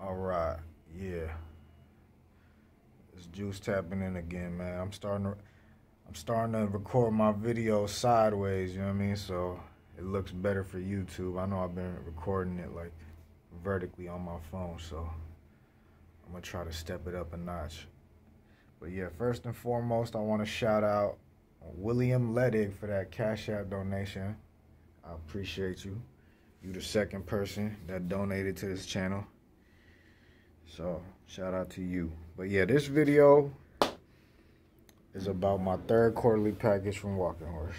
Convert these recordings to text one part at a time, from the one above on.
All right, yeah. It's juice tapping in again, man. I'm starting to, I'm starting to record my videos sideways. You know what I mean? So it looks better for YouTube. I know I've been recording it like vertically on my phone, so I'm gonna try to step it up a notch. But yeah, first and foremost, I want to shout out William Ledig for that Cash App donation. I appreciate you. You the second person that donated to this channel. So shout out to you. But yeah, this video is about my third quarterly package from Walkenhorst.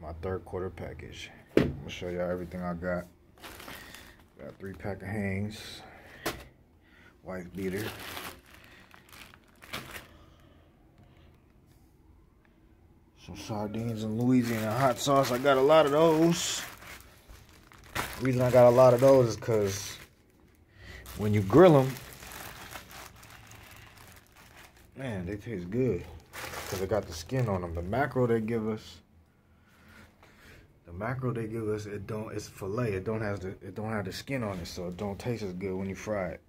My third quarter package. I'm gonna show y'all everything I got. Got three pack of Hanes, wife beater. Some sardines and Louisiana hot sauce. I got a lot of those. The reason I got a lot of those is because when you grill them, man, they taste good. Because they got the skin on them. The mackerel they give us, the mackerel they give us, it don't, it's fillet. It don't have the, it don't have the skin on it, so it don't taste as good when you fry it.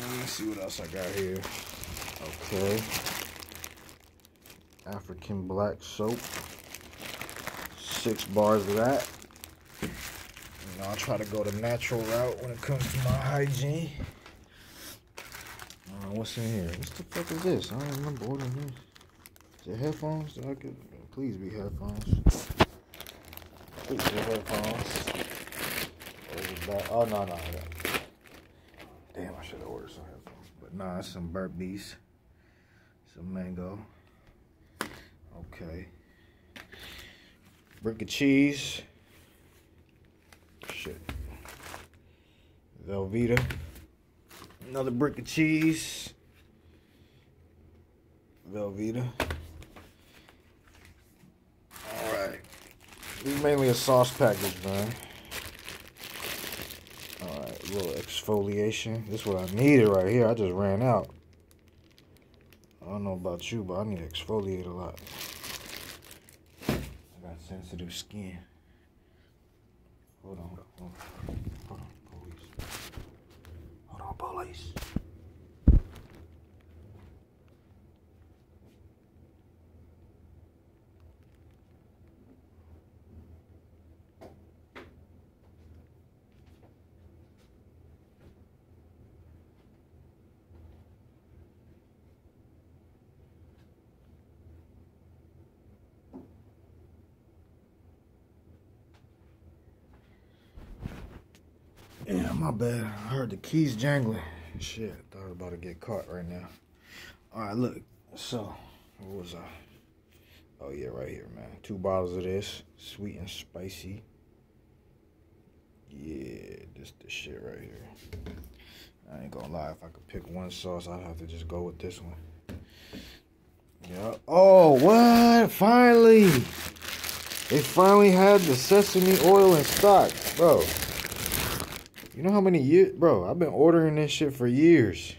Let me see what else I got here. Okay. African black soap. Six bars of that. You know, I try to go the natural route when it comes to my hygiene. Uh, what's in here? What the fuck is this? I don't remember ordering this. Is it headphones? Did I get, please be headphones. Please be headphones. Oh, no, no. Damn, I should have ordered some headphones. But nah, it's some Burt's Bees. Some mango. Okay. Brick of cheese. Shit. Velveeta. Another brick of cheese. Velveeta. Alright. Mainly a sauce package, man. Alright, little exfoliation. This is what I needed right here. I just ran out. I don't know about you, but I need to exfoliate a lot. I got sensitive skin. Hold on. Hold on, police. Yeah, my bad. I heard the keys jangling. Shit, thought I was about to get caught right now. All right, look. So, what was I? Oh, yeah, right here, man. Two bottles of this. Sweet and spicy. Yeah, this the shit right here. I ain't gonna lie. If I could pick one sauce, I'd have to just go with this one. Yeah. Oh, what? Finally. They finally had the sesame oil in stock, bro. You know how many years, bro? I've been ordering this shit for years.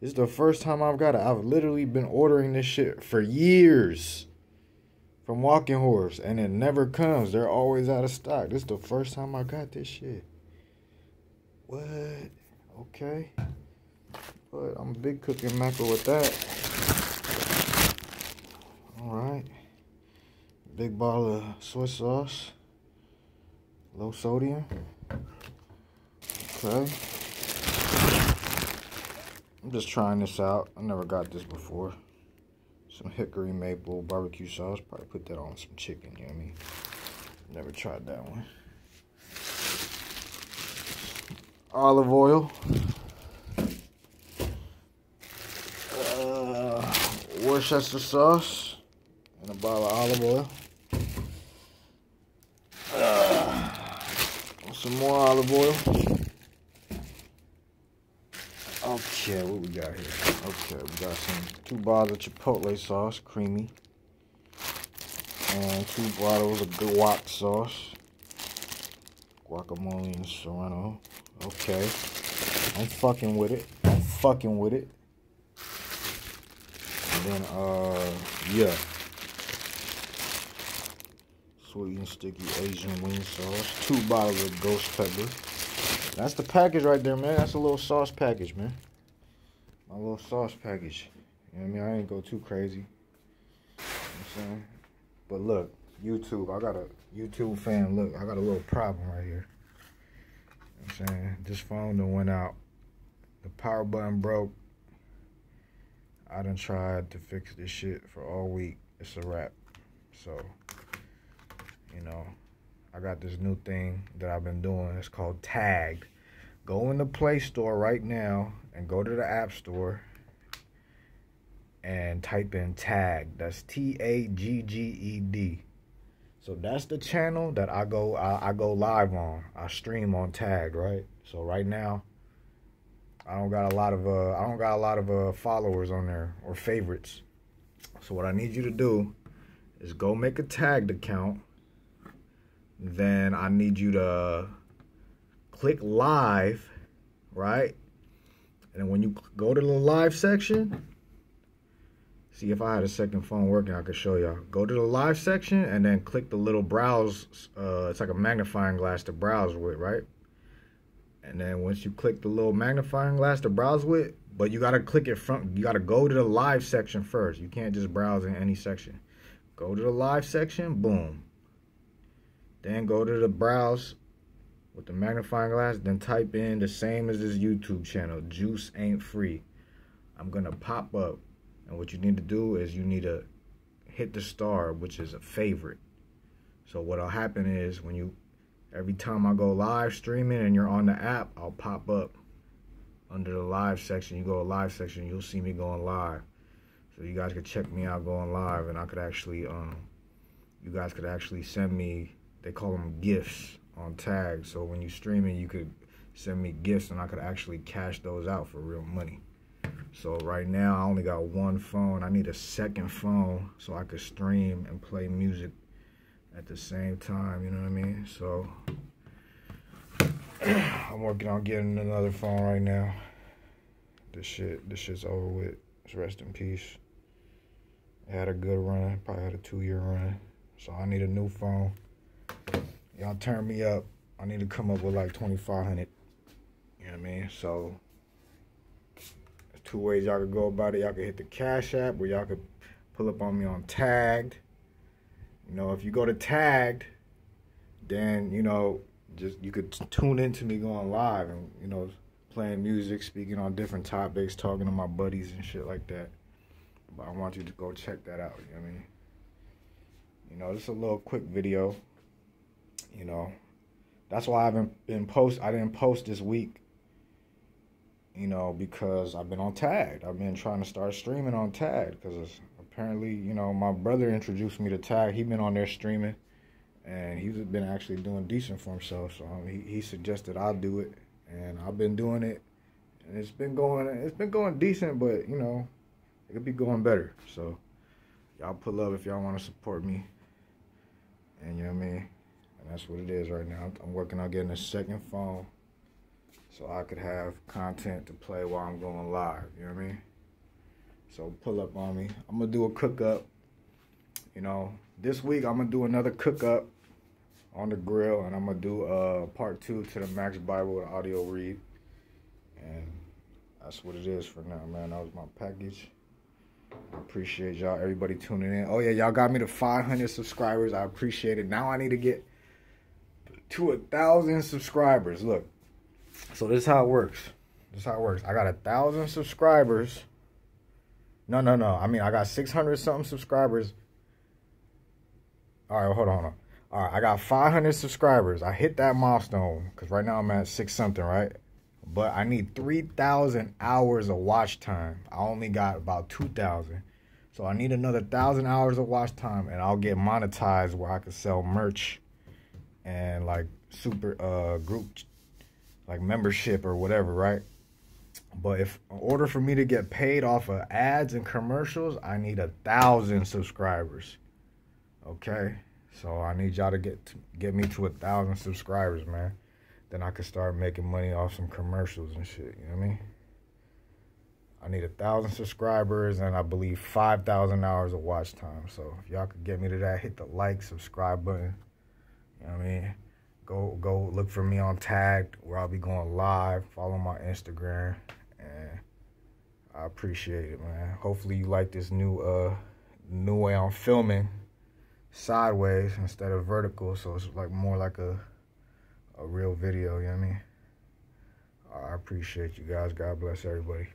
This is the first time I've got it. I've literally been ordering this shit for years from Walkenhorst, and it never comes. They're always out of stock. This is the first time I got this shit. What? Okay. But I'm a big cooking mackerel with that. All right. Big bottle of soy sauce. Low sodium. Okay. I'm just trying this out. I never got this before. Some hickory maple barbecue sauce. Probably put that on some chicken, you know what I mean? Never tried that one. Olive oil. Uh, Worcester sauce. And a bottle of olive oil. Uh, some more olive oil. Okay, what we got here? Okay, we got some two bottles of chipotle sauce, creamy. And two bottles of guac sauce. Guacamole and serrano. Okay. I'm fucking with it. I'm fucking with it. And then, uh, yeah. Sweet and sticky Asian wing sauce. Two bottles of ghost pepper. That's the package right there, man. That's a little sauce package, man. My little sauce package. You know what I mean? I ain't go too crazy. You know I'm saying? But look, YouTube, I got a YouTube fan. Look, I got a little problem right here. You know I'm saying? This phone done went out. The power button broke. I done tried to fix this shit for all week. It's a wrap. So, you know, I got this new thing that I've been doing. It's called Tagged. Go in the Play Store right now and go to the App Store and type in Tag. That's T A G G E D. So that's the channel that I go I, I go live on. I stream on Tag, right? So right now, I don't got a lot of uh I don't got a lot of uh followers on there or favorites. So what I need you to do is go make a tagged account. Then I need you to click live, right? And when you go to the live section, see if I had a second phone working, I could show y'all. Go to the live section and then click the little browse. Uh, it's like a magnifying glass to browse with, right? And then once you click the little magnifying glass to browse with, but you gotta click it from, you gotta go to the live section first. You can't just browse in any section. Go to the live section, boom. Then go to the browse with the magnifying glass, then type in the same as this YouTube channel, Juice Ain't Free. I'm gonna pop up, and what you need to do is you need to hit the star, which is a favorite. So what'll happen is when you, every time I go live streaming and you're on the app, I'll pop up under the live section. You go to live section, you'll see me going live. So you guys could check me out going live, and I could actually, um, you guys could actually send me. They call them gifts on tags. So when you streaming, you could send me gifts, and I could actually cash those out for real money. So right now, I only got one phone. I need a second phone so I could stream and play music at the same time. You know what I mean? So I'm working on getting another phone right now. This shit, this shit's over with. Just rest in peace. It had a good run, probably had a two year run. So I need a new phone. Y'all turn me up. I need to come up with like 2500 You know what I mean? So there's two ways y'all could go about it. Y'all could hit the Cash App where y'all could pull up on me on Tagged. You know, if you go to Tagged, then, you know, just you could tune into me going live and, you know, playing music, speaking on different topics, talking to my buddies and shit like that. But I want you to go check that out. You know what I mean? You know, just a little quick video. You know, that's why I haven't been post. I didn't post this week. You know, because I've been on Tag. I've been trying to start streaming on Tag because apparently, you know, my brother introduced me to Tag. He been on there streaming, and he's been actually doing decent for himself. So he he suggested I do it, and I've been doing it, and it's been going. It's been going decent, but you know, it could be going better. So y'all pull up if y'all want to support me. And you know what I mean? And that's what it is right now. I'm working on getting a second phone so I could have content to play while I'm going live. You know what I mean? So pull up on me. I'm gonna do a cook up. You know, this week I'm gonna do another cook up on the grill, and I'm gonna do uh part two to the Max Bible audio read. And that's what it is for now, man. That was my package. I appreciate y'all, everybody tuning in. Oh yeah, y'all got me to 500 subscribers. I appreciate it. Now I need to get to a thousand subscribers. Look, so this is how it works. This is how it works. I got a thousand subscribers. No, no, no. I mean, I got 600 something subscribers. All right, hold on, hold on. All right, I got 500 subscribers. I hit that milestone because right now I'm at six something, right? but I need 3,000 hours of watch time. I only got about 2,000. So I need another 1,000 hours of watch time and I'll get monetized where I can sell merch and like super uh group like membership or whatever, right? But if in order for me to get paid off of ads and commercials, I need a thousand subscribers. Okay, so I need y'all to get to, get me to a thousand subscribers, man then I could start making money off some commercials and shit. You know what I mean? I need a thousand subscribers and I believe five thousand hours of watch time. So if y'all could get me to that, hit the like, subscribe button. You know what I mean? go go look for me on Tagged, where I'll be going live. Follow my Instagram, and I appreciate it, man. Hopefully you like this new uh new way I'm filming sideways instead of vertical, so it's like more like a a real video. You know what I mean? I appreciate you guys. God bless everybody.